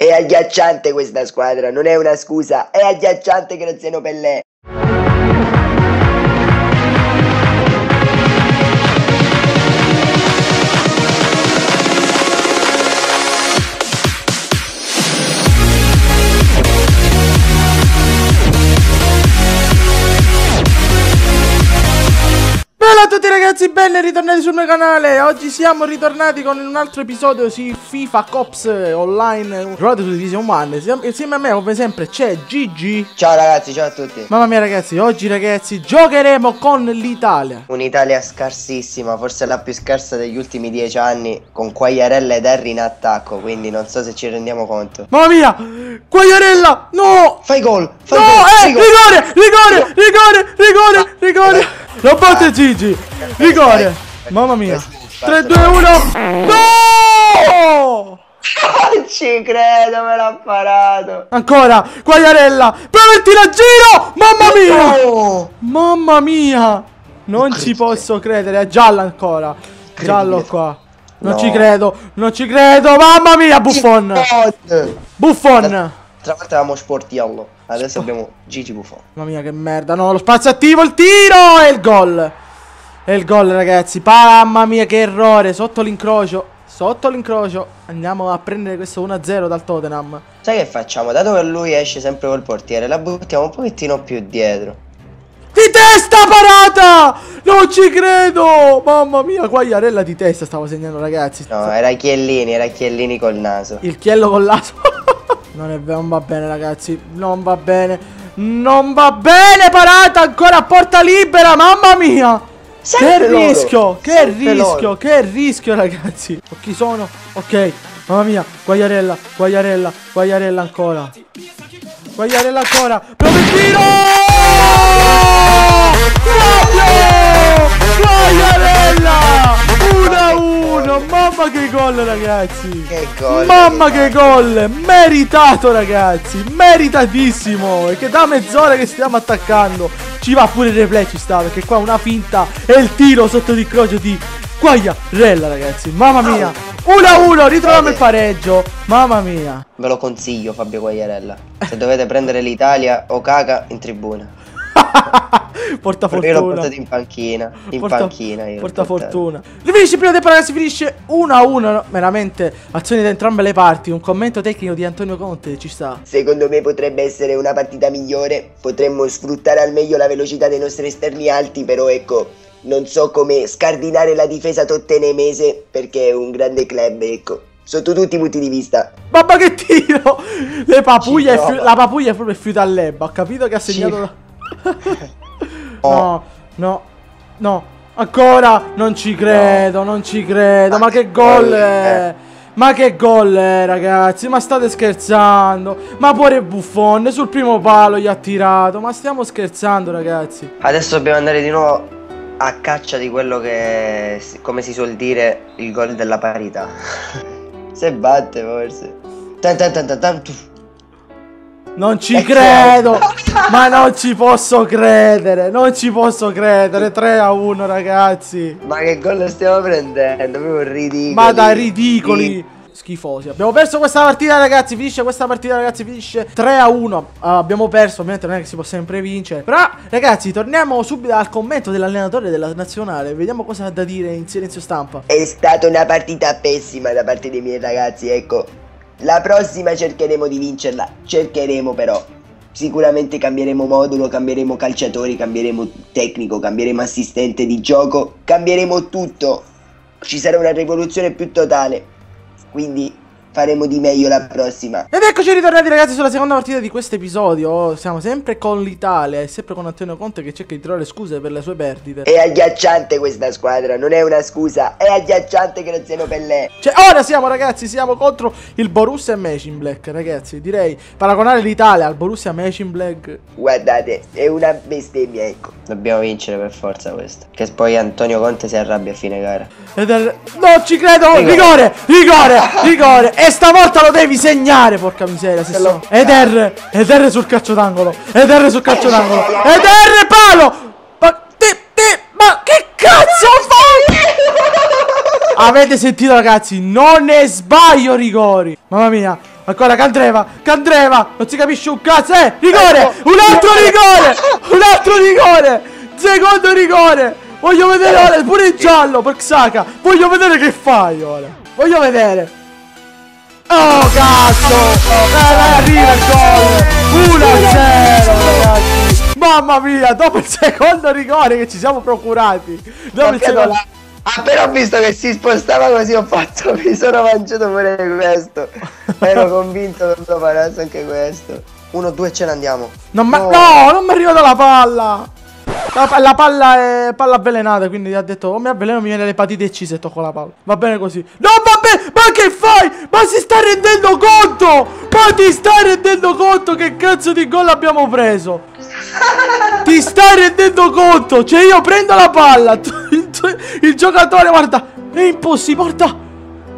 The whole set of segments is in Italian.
È agghiacciante questa squadra, non è una scusa, è agghiacciante Graziano Pellè. A tutti ragazzi, ben ritornati sul mio canale Oggi siamo ritornati con un altro episodio di FIFA Cops Online Trovate su Division One Insieme a me come sempre c'è Gigi Ciao ragazzi, ciao a tutti. Mamma mia ragazzi, oggi ragazzi giocheremo con l'Italia Un'Italia scarsissima, forse la più scarsa degli ultimi dieci anni, con Quagliarella ed Harry in attacco, quindi non so se ci rendiamo conto. Mamma mia, Quagliarella, no Fai gol! No, Fai gol! eh, fai gol. rigore, rigore, rigore, rigore, rigore Lo batte Gigi, rigore Mamma mia 3, 2, 1 No! Non ci credo, me l'ha parato! Ancora, il tiro a giro! Mamma mia! Mamma mia! Non ci posso credere, è giallo ancora. Giallo qua. Non No. ci credo, non ci credo. Mamma mia, Buffon! Buffon! Buffon! Tra l'altro avevamo Sportiello, adesso abbiamo Gigi Buffon. Mamma mia, che merda. No, lo spazio attivo, il tiro e il gol. E il gol, ragazzi. Mamma mia, che errore. Sotto l'incrocio. Sotto l'incrocio. Andiamo a prendere questo 1-0 dal Tottenham. Sai che facciamo? Dato che lui esce sempre col portiere, la buttiamo un pochettino più dietro. Di testa parata! Non ci credo! Mamma mia, Quagliarella di testa stavo segnando, ragazzi. No, era Chiellini, era Chiellini col naso. Il chiello con l'aso. non è vero, non va bene, ragazzi. Non va bene. Non va bene, parata ancora a porta libera, mamma mia! Sempre che loro, rischio, che sempre rischio, loro. che rischio, ragazzi. O chi sono? Ok, mamma mia, Guagliarella, Guagliarella, Guagliarella ancora. Guagliarella ancora. Prova il tiro! Guagliarella! 1-1, mamma che gol, ragazzi. Che gol! Mamma che gol! Meritato ragazzi! Meritatissimo! E che da mezz'ora che stiamo attaccando! Ci va pure il replay ci sta perché qua una finta e il tiro sotto di croce di Quagliarella ragazzi! Mamma mia! 1-1! Ritroviamo il pareggio! Mamma mia! Ve lo consiglio Fabio Quagliarella. Se dovete prendere l'Italia o caga in tribuna. Porta Perché io l'ho fortuna! portato in panchina. In Porta- panchina io. Porta fortuna. Finisce il primo tempo, ragazzi. Finisce 1 a 1. Veramente azioni da entrambe le parti. Un commento tecnico di Antonio Conte ci sta. Secondo me potrebbe essere una partita migliore. Potremmo sfruttare al meglio la velocità dei nostri esterni alti. Però ecco, non so come scardinare la difesa tottenemese. Perché è un grande club, ecco. Sotto tutti i punti di vista. Mamma che tiro! Le papuglie, la papuglia è proprio fiuta all'ebba. Ho capito che ha segnato. Oh. No, no, no. Ancora non ci credo, non ci credo. Ma, che gol gol è? è? Ma che gol è, ragazzi? Ma state scherzando? Ma pure Buffon sul primo palo gli ha tirato. Ma stiamo scherzando, ragazzi. Adesso dobbiamo andare di nuovo a caccia di quello che, come si suol dire, il gol della parità. Se batte forse. Tan tan tan tan tan, tu. Non ci credo! Ma non ci posso credere! Non ci posso credere! 3 a 1, ragazzi! Ma che gol stiamo prendendo? Proprio ridicolo. Ma da ridicoli! Schifosi. Abbiamo perso questa partita, ragazzi. Finisce questa partita, ragazzi. Finisce 3 a 1. Ah, abbiamo perso. Ovviamente non è che si può sempre vincere. Però, ragazzi, torniamo subito al commento dell'allenatore della nazionale. Vediamo cosa ha da dire in silenzio stampa. È stata una partita pessima da parte dei miei ragazzi, ecco. La prossima cercheremo di vincerla. Cercheremo però. Sicuramente cambieremo modulo, cambieremo calciatori, cambieremo tecnico, cambieremo assistente di gioco, cambieremo tutto. Ci sarà una rivoluzione più totale. Quindi faremo di meglio la prossima. Ed eccoci ritornati ragazzi sulla seconda partita di questo episodio Siamo sempre con l'Italia e sempre con Antonio Conte che cerca di trovare scuse per le sue perdite È agghiacciante questa squadra, non è una scusa, è agghiacciante Graziano Pellè. Cioè ora siamo ragazzi, siamo contro il Borussia Mönchengladbach ragazzi Direi paragonare l'Italia al Borussia Mönchengladbach Guardate, è una bestemmia, ecco. Dobbiamo vincere per forza questo. Che poi Antonio Conte si arrabbia a fine gara. Ed è... Non ci credo! Rigore! Rigore! Rigore! E stavolta lo devi segnare, porca miseria! Se so. Ed R! Ed R sul calcio d'angolo! Ed R sul calcio d'angolo! Ed R palo! Ma... Ti, ti, ma che cazzo fai? Avete sentito ragazzi? Non ne sbaglio rigori! Mamma mia! Ancora Candreva, Candreva, non si capisce un cazzo, eh, rigore, Ecco. un altro rigore, un altro rigore, secondo rigore, voglio vedere ora pure il giallo per Xhaka, voglio vedere che fai ora, voglio vedere. Oh cazzo, dai, arriva il gol, 1-0 ragazzi, mamma mia, dopo il secondo rigore che ci siamo procurati, dopo il secondo... però ho visto che si spostava così, ho fatto, mi sono mangiato pure questo. Ero convinto che lo parasse anche questo. Uno, due, ce ne andiamo. Non ma- no, non mi è arrivata la palla. La, la palla è palla avvelenata, quindi ha detto o mi avveleno mi viene l'epatite C se tocco la palla. Va bene così. No, va bene, ma che fai? Ma si sta rendendo conto? Ma ti stai rendendo conto che cazzo di gol abbiamo preso? Ti stai rendendo conto? Cioè io prendo la palla, il, il giocatore, guarda, è impossibile, guarda.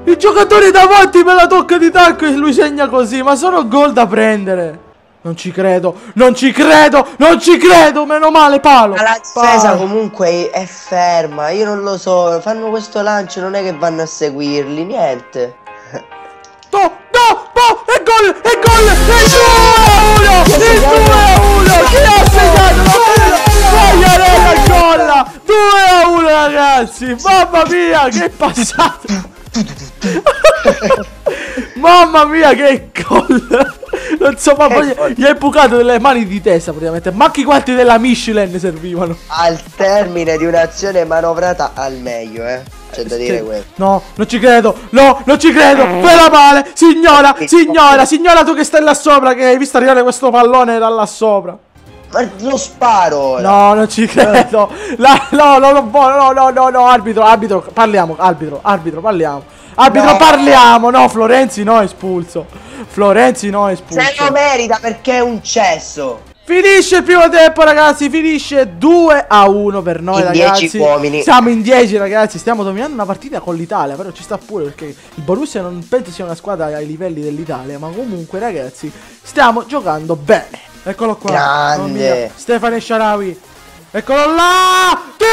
Il giocatore davanti me la tocca di tacco e lui segna così, ma sono gol da prendere. Non ci credo, non ci credo, non ci credo, meno male, palo. Ma la difesa comunque è ferma, io non lo so, fanno questo lancio, non è che vanno a seguirli, niente. No, no, no, è gol, è gol, è 2 a 1, il 2 a 1, chi ha segnato? Quagliarella gol, 2 a 1 ragazzi, mamma mia, che passato. Mamma mia che gol. Non so ma poi gli hai bucato delle mani di testa praticamente. Manchi quanti della Michelin servivano. Al termine di un'azione manovrata al meglio, eh. C'è da dire questo. No, non ci credo, no, non ci credo. Meno male, signora, signora, signora tu che stai là sopra Che hai visto arrivare questo pallone da là sopra. Ma lo sparo ora. No, non ci credo. La- No, no, no, no, no, no, no, arbitro, arbitro, parliamo, arbitro, arbitro, parliamo. Arbitro, No. parliamo, no, Florenzi no, espulso. Florenzi no, espulso. Se lo merita perché è un cesso. Finisce il primo tempo ragazzi, finisce 2 a 1 per noi In ragazzi. 10 uomini. Siamo in 10 ragazzi, stiamo dominando una partita con l'Italia Però ci sta pure perché il Borussia non penso sia una squadra ai livelli dell'Italia Ma comunque ragazzi, stiamo giocando bene. Eccolo qua Grande. Stefano Sharawi Eccolo là! Sì!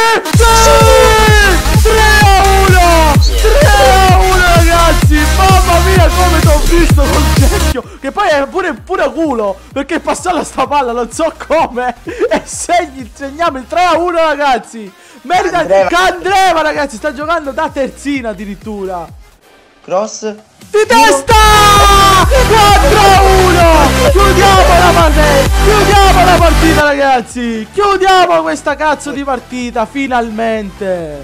3 a 1 3 a 1 ragazzi! Mamma mia come t'ho visto Che poi è pure, pure culo Perché passata sta palla non so come E segni, segniamo il 3 a 1 ragazzi Merita Candreva. Candreva ragazzi Sta giocando da terzina addirittura Cross. di testa! 4 a 1! Chiudiamo la partita! Chiudiamo la partita ragazzi! Chiudiamo questa cazzo di partita finalmente!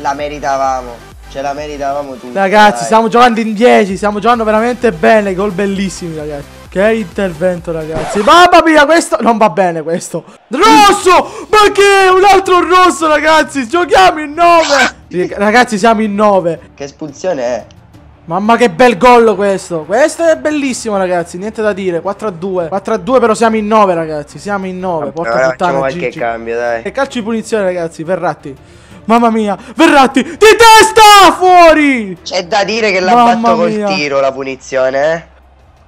La meritavamo. Ce la meritavamo tutti. Ragazzi, dai. stiamo giocando in 10, stiamo giocando veramente bene, gol bellissimi ragazzi. Che intervento ragazzi. Mamma mia questo Non va bene questo. Rosso! Ma che Un altro rosso ragazzi? Giochiamo in 9 Ragazzi siamo in 9 Che espulsione è? Mamma che bel gol questo. Questo è bellissimo ragazzi Niente da dire. 4 a 2 4 a 2 però siamo in 9 ragazzi. Siamo in 9 Porca Ora facciamo puttana qualche Gigi. cambio, dai. E calcio di punizione ragazzi Verratti Mamma mia Verratti Di testa Fuori C'è da dire che l'ha fatto col mia. tiro la punizione, eh?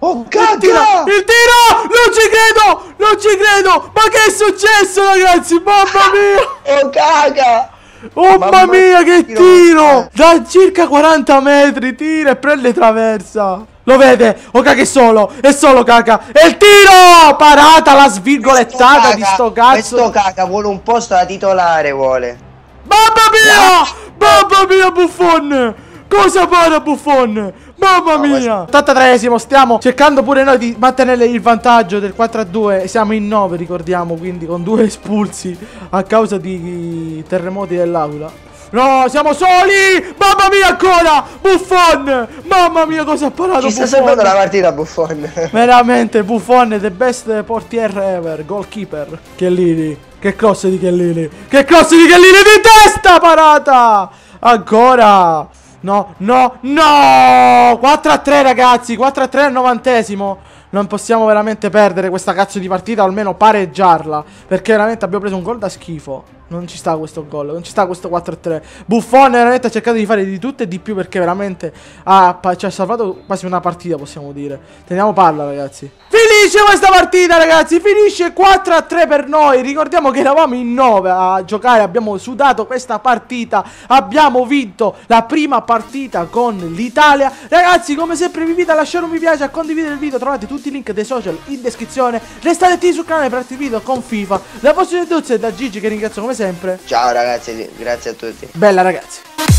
Oh, Il tiro, il tiro! Non ci credo! Non ci credo! Ma che è successo, ragazzi? Mamma mia! Oh, caga! Oh Mamma mia, che tiro. tiro! Da circa 40 metri, tira e prende traversa. Lo vede? Oh, caga, è solo! È solo, caga! E il tiro! Parata la svirgolettata di sto cazzo! Questo caga vuole un posto da titolare, vuole. Mamma mia! Mamma mia, Buffon! Cosa para Buffon? Mamma mia! 83esimo, stiamo cercando pure noi di mantenere il vantaggio del 4 a 2. Siamo in 9, ricordiamo, quindi con due espulsi a causa di terremoti dell'aula. No, siamo soli! Mamma mia ancora! Buffon! Mamma mia, cosa ha parato Ci sta salvando la partita, Buffon. Veramente Buffon the best portier ever Goalkeeper Chiellini Che cross di Chiellini Che cross di Chiellini di testa parata Ancora No no no 4 a 3 ragazzi 4 a 3 al novantesimo Non possiamo veramente perdere questa cazzo di partita O almeno pareggiarla Perché veramente abbiamo preso un gol da schifo non ci sta questo gol, non ci sta questo 4-3. Buffon veramente ha cercato di fare di tutto e di più perché veramente ha, ci ha salvato quasi una partita, possiamo dire. Teniamo palla, ragazzi. Finito! Finisce questa partita ragazzi. Finisce 4 a 3 per noi. Ricordiamo che eravamo in 9 a giocare. Abbiamo sudato questa partita. Abbiamo vinto la prima partita con l'Italia. Ragazzi come sempre vi invito a lasciare un mi piace A condividere il video. Trovate tutti i link dei social in descrizione. Restate attivi sul canale per altri video con FIFA. La vostra Duzze da Gigi che ringrazio come sempre. Ciao ragazzi, grazie a tutti. Bella ragazzi